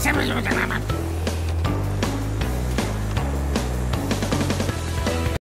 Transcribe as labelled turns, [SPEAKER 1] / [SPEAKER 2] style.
[SPEAKER 1] se